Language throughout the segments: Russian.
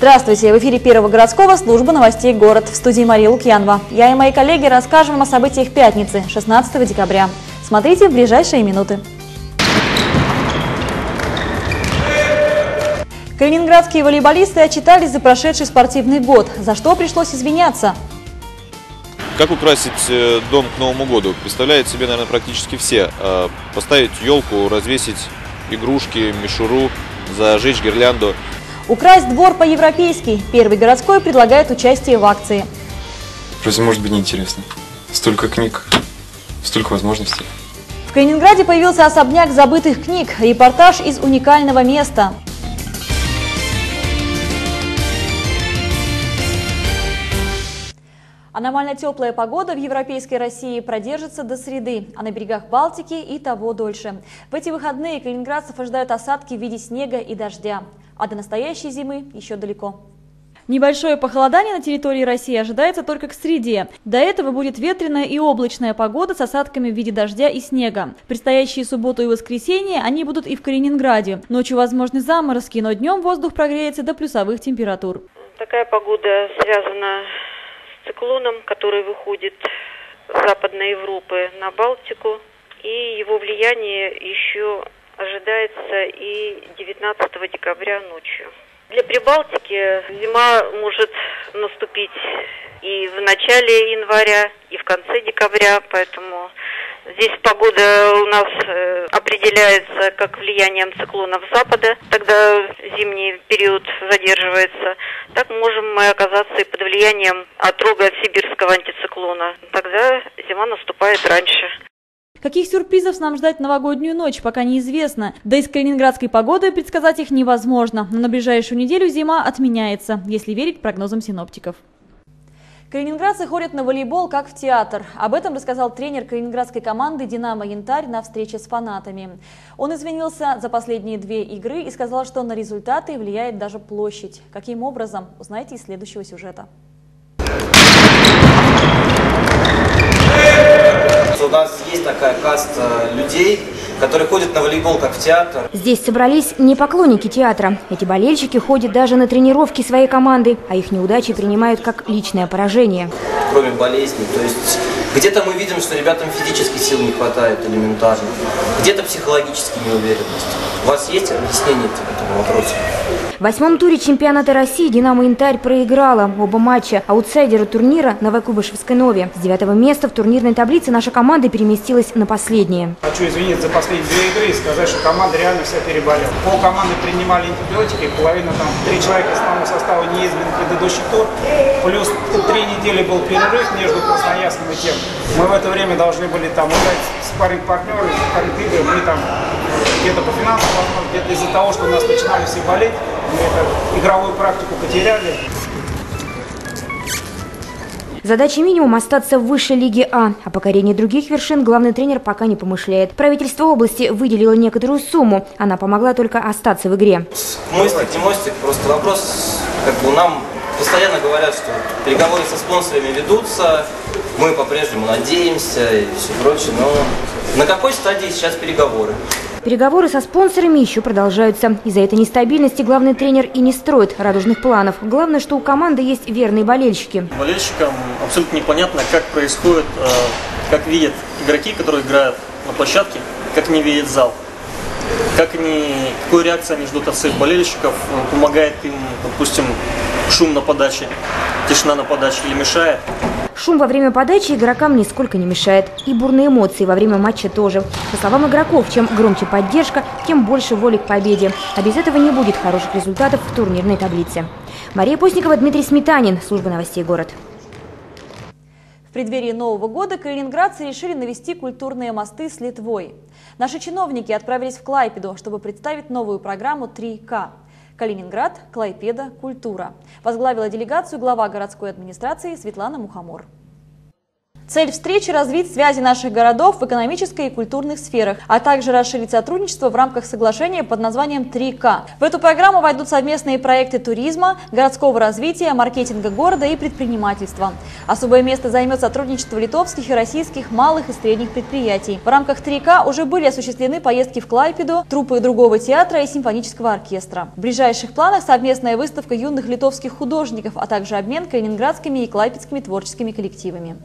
Здравствуйте! В эфире Первого городского служба новостей «Город». В студии Мария Лукьянова. Я и мои коллеги расскажем вам о событиях пятницы, 16 декабря. Смотрите в ближайшие минуты. Калининградские волейболисты отчитались за прошедший спортивный год, за что пришлось извиняться. Как украсить э, дом к Новому году? Представляют себе, наверное, практически все. Э, Поставить елку, развесить игрушки, мишуру, зажечь гирлянду. Украсть двор по-европейски. Первый городской предлагает участие в акции. Разве может быть неинтересно? Столько книг, столько возможностей. В Калининграде появился особняк забытых книг. Репортаж из уникального места. Аномально теплая погода в европейской России продержится до среды, а на берегах Балтики и того дольше. В эти выходные калининградцев ожидают осадки в виде снега и дождя. А до настоящей зимы еще далеко. Небольшое похолодание на территории России ожидается только к среде. До этого будет ветреная и облачная погода с осадками в виде дождя и снега. Предстоящие субботу и воскресенье они будут и в Калининграде. Ночью возможны заморозки, но днем воздух прогреется до плюсовых температур. Такая погода связана с циклоном, который выходит с Западной Европы на Балтику. И его влияние еще ожидается и 19 декабря ночью. Для Прибалтики зима может наступить и в начале января, и в конце декабря, поэтому здесь погода у нас э, определяется как влиянием циклонов запада, тогда зимний период задерживается. Так можем мы оказаться и под влиянием отрога сибирского антициклона. Тогда зима наступает раньше. Каких сюрпризов нам ждать новогоднюю ночь, пока неизвестно. Да и с калининградской погодой предсказать их невозможно. Но на ближайшую неделю зима отменяется, если верить прогнозам синоптиков. Калининградцы ходят на волейбол как в театр. Об этом рассказал тренер калининградской команды «Динамо Янтарь» на встрече с фанатами. Он извинился за последние две игры и сказал, что на результаты влияет даже площадь. Каким образом, узнаете из следующего сюжета. У нас есть такая каста людей, которые ходят на волейбол как в театр. Здесь собрались не поклонники театра. Эти болельщики ходят даже на тренировки своей команды, а их неудачи принимают как личное поражение. Кроме болезней. То есть где-то мы видим, что ребятам физически сил не хватает элементарно. Где-то психологически неуверенность. У вас есть объяснение этому вопросу? В восьмом туре чемпионата России «Динамо Янтарь» проиграла оба матча. Аутсайдеры турнира Новокубышевской Нове. С девятого места в турнирной таблице наша команда переместилась на последнее. Хочу извиниться за последние две игры и сказать, что команда реально вся переболела. Пол команды принимали антибиотики, половина там, три человека основного состава не на предыдущий тур. Плюс три недели был перерыв между Красноярском и тем. Мы в это время должны были там играть спарринг партнеры, спарринг игры. Мы там где-то по финансовым возможно, где-то из-за того, что у нас начинали все болеть, мы эту игровую практику потеряли. Задача минимум – остаться в высшей лиге А. О покорении других вершин главный тренер пока не помышляет. Правительство области выделило некоторую сумму. Она помогла только остаться в игре. Мостик, не мостик, просто вопрос, как бы нам постоянно говорят, что переговоры со спонсорами ведутся, мы по-прежнему надеемся и все прочее, но на какой стадии сейчас переговоры? Переговоры со спонсорами еще продолжаются. Из-за этой нестабильности главный тренер и не строит радужных планов. Главное, что у команды есть верные болельщики. Болельщикам абсолютно непонятно, как происходит, э, как видят игроки, которые играют на площадке, как не видит зал. Как они, какой реакция они ждут от своих болельщиков, э, помогает им, допустим, шум на подаче, тишина на подаче или мешает. Шум во время подачи игрокам нисколько не мешает. И бурные эмоции во время матча тоже. По словам игроков, чем громче поддержка, тем больше воли к победе. А без этого не будет хороших результатов в турнирной таблице. Мария Постникова, Дмитрий Сметанин. Служба новостей «Город». В преддверии Нового года калининградцы решили навести культурные мосты с Литвой. Наши чиновники отправились в Клайпеду, чтобы представить новую программу 3К. Калининград, Клайпеда, культура. Возглавила делегацию глава городской администрации Светлана Мухомор. Цель встречи – развить связи наших городов в экономической и культурных сферах, а также расширить сотрудничество в рамках соглашения под названием 3К. В эту программу войдут совместные проекты туризма, городского развития, маркетинга города и предпринимательства. Особое место займет сотрудничество литовских и российских малых и средних предприятий. В рамках 3К уже были осуществлены поездки в Клайпеду, труппы другого театра и симфонического оркестра. В ближайших планах совместная выставка юных литовских художников, а также обмен калининградскими и клайпедскими творческими коллективами.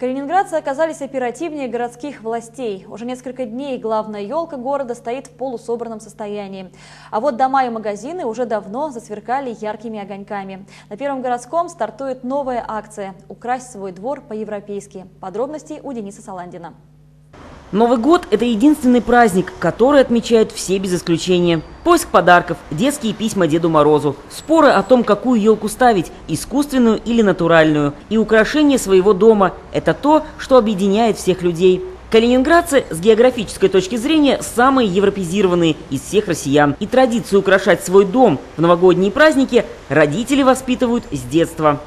Калининградцы оказались оперативнее городских властей. Уже несколько дней главная елка города стоит в полусобранном состоянии. А вот дома и магазины уже давно засверкали яркими огоньками. На Первом городском стартует новая акция «Украсть свой двор по-европейски». Подробности у Дениса Саландина. Новый год – это единственный праздник, который отмечают все без исключения. Поиск подарков, детские письма Деду Морозу, споры о том, какую елку ставить – искусственную или натуральную, и украшение своего дома – это то, что объединяет всех людей. Калининградцы с географической точки зрения самые европезированные из всех россиян. И традицию украшать свой дом в новогодние праздники родители воспитывают с детства.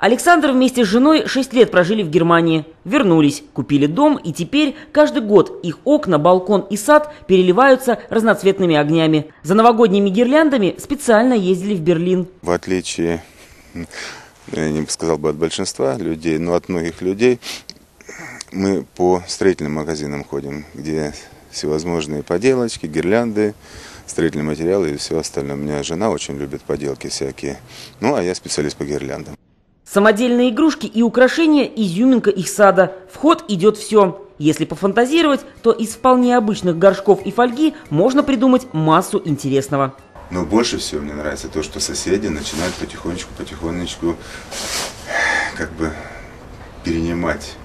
Александр вместе с женой 6 лет прожили в Германии. Вернулись, купили дом и теперь каждый год их окна, балкон и сад переливаются разноцветными огнями. За новогодними гирляндами специально ездили в Берлин. В отличие, я не сказал бы от большинства людей, но от многих людей, мы по строительным магазинам ходим, где всевозможные поделочки, гирлянды, строительные материалы и все остальное. У меня жена очень любит поделки всякие. Ну, а я специалист по гирляндам. Самодельные игрушки и украшения – изюминка их сада. В ход идет все. Если пофантазировать, то из вполне обычных горшков и фольги можно придумать массу интересного. Но больше всего мне нравится то, что соседи начинают потихонечку-потихонечку как бы перенимать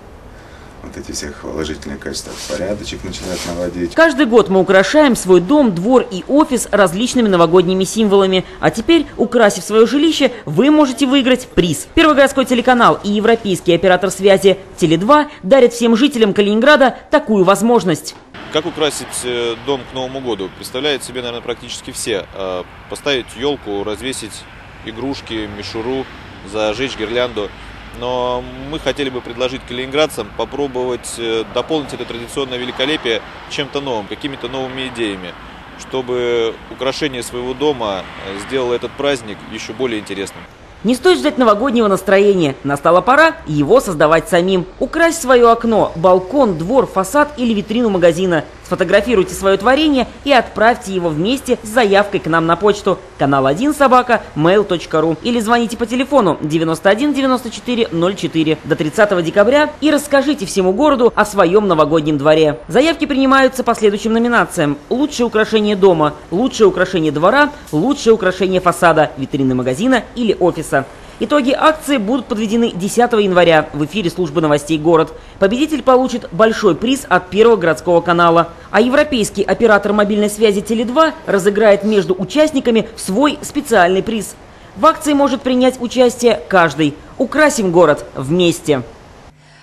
вот эти все положительные качества, порядочек начинает наводить. Каждый год мы украшаем свой дом, двор и офис различными новогодними символами. А теперь, украсив свое жилище, вы можете выиграть приз. Первый городской телеканал и европейский оператор связи Теле2 дарят всем жителям Калининграда такую возможность. Как украсить э, дом к Новому году? Представляют себе, наверное, практически все. А, поставить елку, развесить игрушки, мишуру, зажечь гирлянду – но мы хотели бы предложить калининградцам попробовать э, дополнить это традиционное великолепие чем-то новым, какими-то новыми идеями, чтобы украшение своего дома э, сделало этот праздник еще более интересным. Не стоит ждать новогоднего настроения. Настала пора его создавать самим. Украсть свое окно, балкон, двор, фасад или витрину магазина. Сфотографируйте свое творение и отправьте его вместе с заявкой к нам на почту канал 1 собака mail.ru или звоните по телефону 91 94 04 до 30 декабря и расскажите всему городу о своем новогоднем дворе. Заявки принимаются по следующим номинациям. Лучшее украшение дома, лучшее украшение двора, лучшее украшение фасада, витрины магазина или офиса. Итоги акции будут подведены 10 января в эфире службы новостей «Город». Победитель получит большой приз от Первого городского канала. А европейский оператор мобильной связи «Теле2» разыграет между участниками свой специальный приз. В акции может принять участие каждый. Украсим город вместе.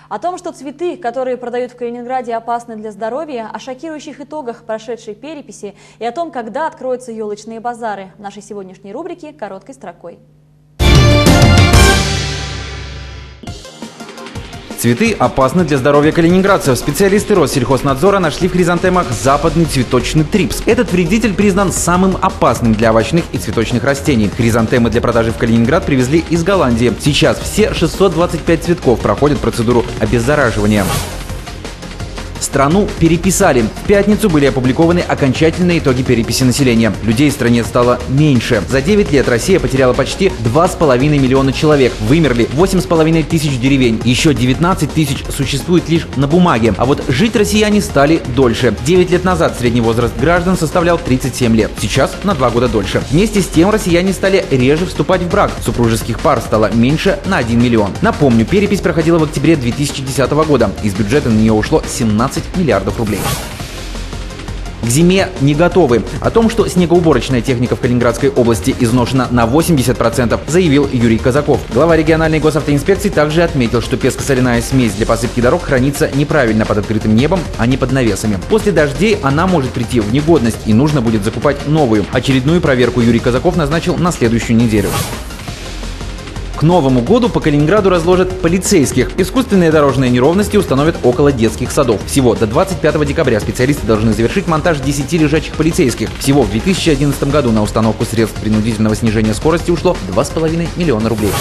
О том, что цветы, которые продают в Калининграде, опасны для здоровья, о шокирующих итогах прошедшей переписи и о том, когда откроются елочные базары в нашей сегодняшней рубрике «Короткой строкой». Цветы опасны для здоровья калининградцев. Специалисты Россельхознадзора нашли в хризантемах западный цветочный трипс. Этот вредитель признан самым опасным для овощных и цветочных растений. Хризантемы для продажи в Калининград привезли из Голландии. Сейчас все 625 цветков проходят процедуру обеззараживания. Страну переписали. В пятницу были опубликованы окончательные итоги переписи населения. Людей в стране стало меньше. За 9 лет Россия потеряла почти 2,5 миллиона человек. Вымерли 8,5 тысяч деревень. Еще 19 тысяч существует лишь на бумаге. А вот жить россияне стали дольше. 9 лет назад средний возраст граждан составлял 37 лет. Сейчас на 2 года дольше. Вместе с тем россияне стали реже вступать в брак. Супружеских пар стало меньше на 1 миллион. Напомню, перепись проходила в октябре 2010 года. Из бюджета на нее ушло 17 15 миллиардов рублей. К зиме не готовы. О том, что снегоуборочная техника в Калининградской области изношена на 80%, заявил Юрий Казаков. Глава региональной госавтоинспекции также отметил, что песко-соляная смесь для посыпки дорог хранится неправильно под открытым небом, а не под навесами. После дождей она может прийти в негодность и нужно будет закупать новую. Очередную проверку Юрий Казаков назначил на следующую неделю. Новому году по Калининграду разложат полицейских. Искусственные дорожные неровности установят около детских садов. Всего до 25 декабря специалисты должны завершить монтаж 10 лежачих полицейских. Всего в 2011 году на установку средств принудительного снижения скорости ушло 2,5 миллиона рублей.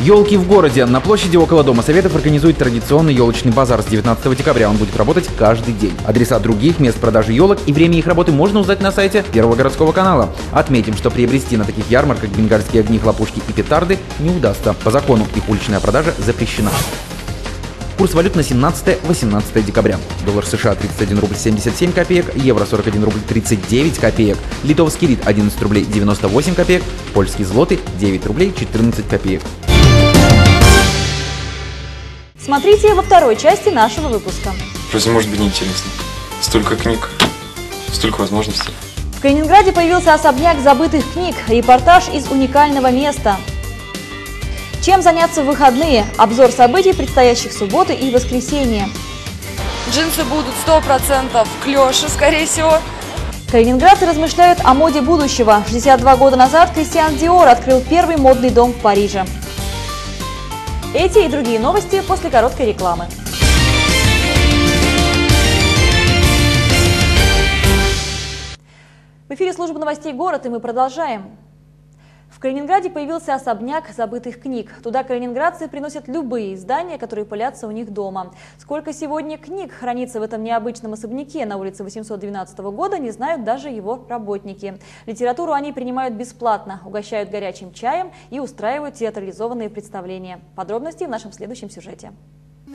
Елки в городе. На площади около Дома Советов организует традиционный елочный базар с 19 декабря. Он будет работать каждый день. Адреса других мест продажи елок и время их работы можно узнать на сайте Первого городского канала. Отметим, что приобрести на таких ярмарках бенгальские огни, хлопушки и петарды не удастся. По закону их уличная продажа запрещена. Курс валют на 17-18 декабря. Доллар США 31 рубль 77 копеек, евро 41 рубль 39 копеек, литовский лит 11 рублей 98 копеек, польский злоты 9 рублей 14 копеек. Смотрите во второй части нашего выпуска. Разве может быть неинтересно? Столько книг, столько возможностей. В Калининграде появился особняк забытых книг, репортаж из уникального места. Чем заняться в выходные? Обзор событий предстоящих субботы и воскресенья. Джинсы будут 100% клёши, скорее всего. Калининградцы размышляют о моде будущего. 62 года назад Кристиан Диор открыл первый модный дом в Париже. Эти и другие новости после короткой рекламы. В эфире служба новостей «Город» и мы продолжаем. В Калининграде появился особняк забытых книг. Туда калининградцы приносят любые издания, которые пылятся у них дома. Сколько сегодня книг хранится в этом необычном особняке на улице 812 года, не знают даже его работники. Литературу они принимают бесплатно, угощают горячим чаем и устраивают театрализованные представления. Подробности в нашем следующем сюжете.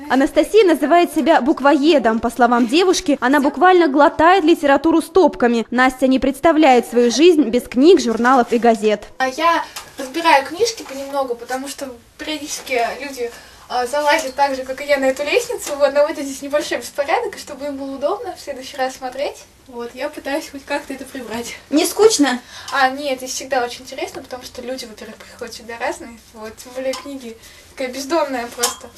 Анастасия называет себя буквоедом. По словам девушки, она буквально глотает литературу стопками. Настя не представляет свою жизнь без книг, журналов и газет. А я разбираю книжки понемногу, потому что периодически люди а, залазят так же, как и я, на эту лестницу. Вот, но вот здесь небольшой беспорядок, чтобы им было удобно в следующий раз смотреть. Вот, я пытаюсь хоть как-то это прибрать. Не скучно? А, нет, здесь всегда очень интересно, потому что люди, во-первых, приходят всегда разные. Вот, тем более книги такая бездомная просто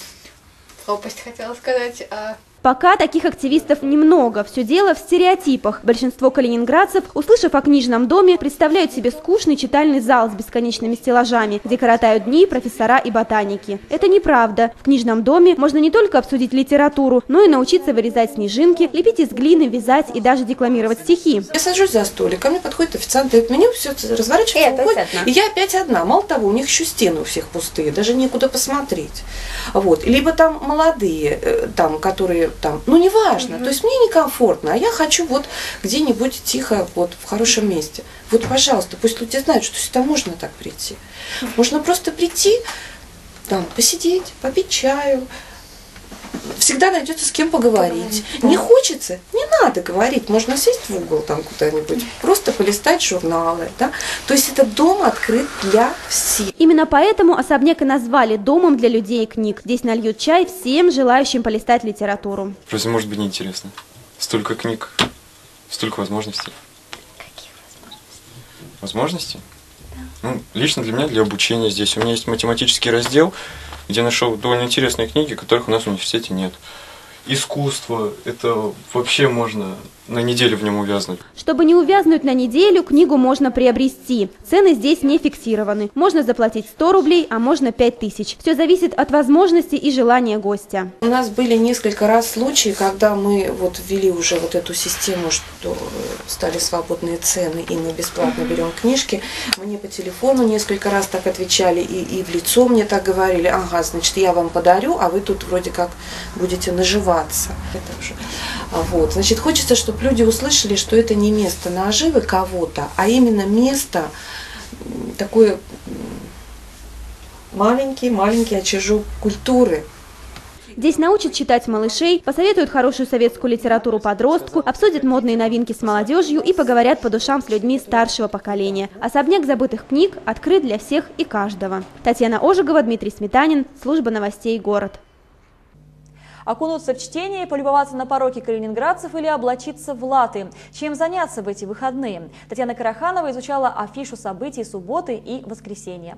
пропасть, хотела сказать. А Пока таких активистов немного, все дело в стереотипах. Большинство калининградцев, услышав о книжном доме, представляют себе скучный читальный зал с бесконечными стеллажами, где коротают дни профессора и ботаники. Это неправда. В книжном доме можно не только обсудить литературу, но и научиться вырезать снежинки, лепить из глины, вязать и даже декламировать стихи. Я сажусь за столик, ко мне подходит официант, говорит, меню все разворачивается, уходит, и я опять одна. Мало того, у них еще стены у всех пустые, даже некуда посмотреть. Вот. Либо там молодые, э, там, которые там, ну неважно, mm-hmm. то есть мне некомфортно, а я хочу вот где-нибудь тихо, вот в хорошем месте. Вот, пожалуйста, пусть люди знают, что сюда можно так прийти. Можно просто прийти, там, посидеть, попить чаю, всегда найдется с кем поговорить. Да. Не хочется, не надо говорить, можно сесть в угол там куда-нибудь, просто полистать журналы. Да? То есть этот дом открыт для всех. Именно поэтому особняк и назвали «Домом для людей и книг». Здесь нальют чай всем желающим полистать литературу. Разве может быть неинтересно? Столько книг, столько возможностей. Каких возможностей? Возможностей? Да. Ну, лично для меня, для обучения здесь. У меня есть математический раздел, где нашел довольно интересные книги, которых у нас в университете нет. Искусство, это вообще можно на неделю в нем увязнуть. Чтобы не увязнуть на неделю, книгу можно приобрести. Цены здесь не фиксированы. Можно заплатить 100 рублей, а можно 5000. Все зависит от возможности и желания гостя. У нас были несколько раз случаи, когда мы вот ввели уже вот эту систему, что стали свободные цены и мы бесплатно берем книжки. Мне по телефону несколько раз так отвечали и, и в лицо мне так говорили, ага, значит, я вам подарю, а вы тут вроде как будете наживаться. Это уже. Вот. Значит, хочется, чтобы чтобы люди услышали, что это не место наживы кого-то, а именно место такое маленький-маленький очажок культуры. Здесь научат читать малышей, посоветуют хорошую советскую литературу подростку, обсудят модные новинки с молодежью и поговорят по душам с людьми старшего поколения. Особняк забытых книг открыт для всех и каждого. Татьяна Ожегова, Дмитрий Сметанин, служба новостей «Город». Окунуться в чтение, полюбоваться на пороки калининградцев или облачиться в латы. Чем заняться в эти выходные? Татьяна Караханова изучала афишу событий субботы и воскресенья.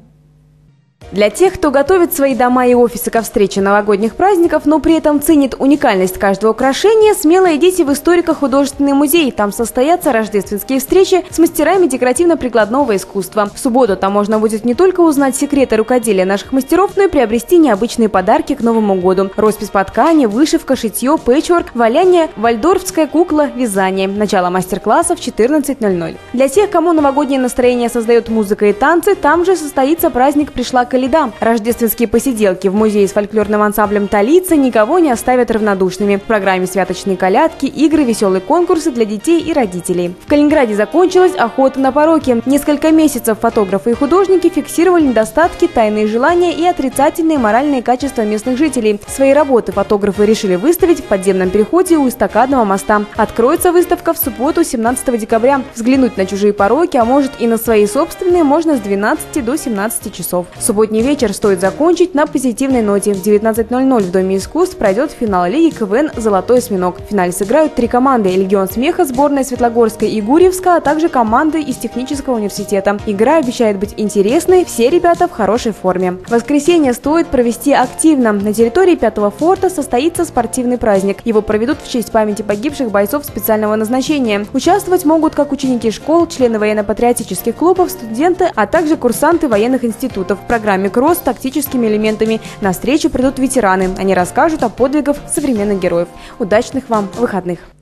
Для тех, кто готовит свои дома и офисы ко встрече новогодних праздников, но при этом ценит уникальность каждого украшения, смело идите в историко-художественный музей. Там состоятся рождественские встречи с мастерами декоративно-прикладного искусства. В субботу там можно будет не только узнать секреты рукоделия наших мастеров, но и приобрести необычные подарки к Новому году. Роспись по ткани, вышивка, шитье, пэтчворк, валяние, вальдорфская кукла, вязание. Начало мастер-класса в 14.00. Для тех, кому новогоднее настроение создает музыка и танцы, там же состоится праздник «Пришла Каледа. Рождественские посиделки в музее с фольклорным ансамблем «Талица» никого не оставят равнодушными. В программе святочные колядки, игры, веселые конкурсы для детей и родителей. В Калининграде закончилась охота на пороки. Несколько месяцев фотографы и художники фиксировали недостатки, тайные желания и отрицательные моральные качества местных жителей. Свои работы фотографы решили выставить в подземном переходе у эстакадного моста. Откроется выставка в субботу 17 декабря. Взглянуть на чужие пороки, а может и на свои собственные, можно с 12 до 17 часов. Субботний вечер стоит закончить на позитивной ноте. В 19.00 в Доме искусств пройдет финал Лиги КВН «Золотой осьминог». В финале сыграют три команды – «Легион смеха», сборная Светлогорска и Гурьевска, а также команды из технического университета. Игра обещает быть интересной, все ребята в хорошей форме. Воскресенье стоит провести активно. На территории Пятого форта состоится спортивный праздник. Его проведут в честь памяти погибших бойцов специального назначения. Участвовать могут как ученики школ, члены военно-патриотических клубов, студенты, а также курсанты военных институтов. В программе «Кросс» с тактическими элементами. На встречу придут ветераны. Они расскажут о подвигах современных героев. Удачных вам выходных!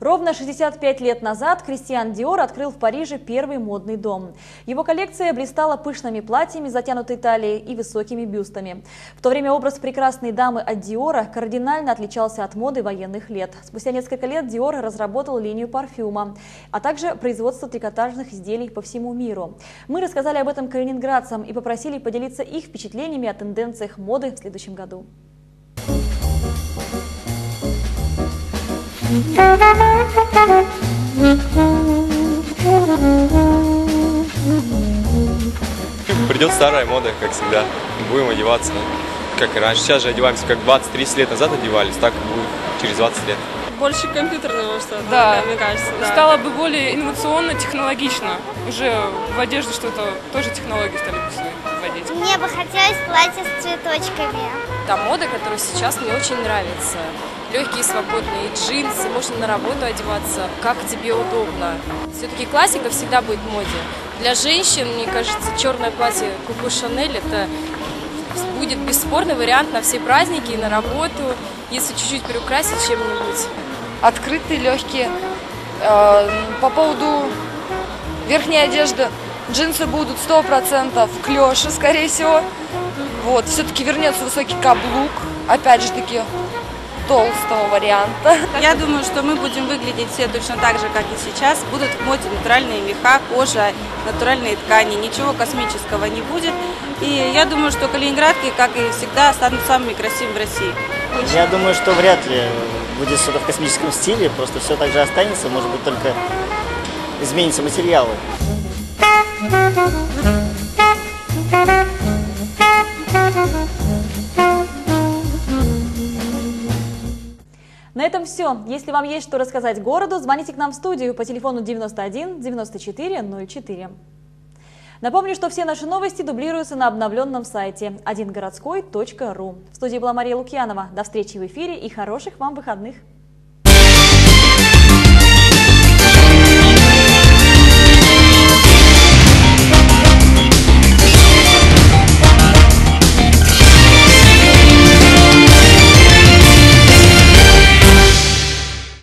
Ровно 65 лет назад Кристиан Диор открыл в Париже первый модный дом. Его коллекция блистала пышными платьями, затянутой талией и высокими бюстами. В то время образ прекрасной дамы от Диора кардинально отличался от моды военных лет. Спустя несколько лет Диор разработал линию парфюма, а также производство трикотажных изделий по всему миру. Мы рассказали об этом калининградцам и попросили поделиться их впечатлениями о тенденциях моды в следующем году. Придет старая мода, как всегда. Будем одеваться, как и раньше. Сейчас же одеваемся, как 20-30 лет назад одевались, так будет через 20 лет. Больше компьютерного что-то, да. мне кажется. Да. Стало бы более инновационно, технологично. Уже в одежде что-то тоже технологии стали вводить. Мне бы хотелось платье с цветочками. Та мода, которая сейчас мне очень нравится легкие свободные джинсы, можно на работу одеваться, как тебе удобно. Все-таки классика всегда будет в моде. Для женщин, мне кажется, черное платье Куку Шанель это будет бесспорный вариант на все праздники и на работу, если чуть-чуть переукрасить чем-нибудь. Открытые, легкие. Э, по поводу верхней одежды, джинсы будут 100% клеши, скорее всего. Вот, все-таки вернется высокий каблук, опять же таки толстого варианта. Я думаю, что мы будем выглядеть все точно так же, как и сейчас. Будут в моде натуральные меха, кожа, натуральные ткани. Ничего космического не будет. И я думаю, что калининградки, как и всегда, станут самыми красивыми в России. Я думаю, что вряд ли будет что-то в космическом стиле. Просто все так же останется. Может быть, только изменится материалы. На этом все. Если вам есть что рассказать городу, звоните к нам в студию по телефону 91 94 04. Напомню, что все наши новости дублируются на обновленном сайте одингородской.ру. В студии была Мария Лукьянова. До встречи в эфире и хороших вам выходных!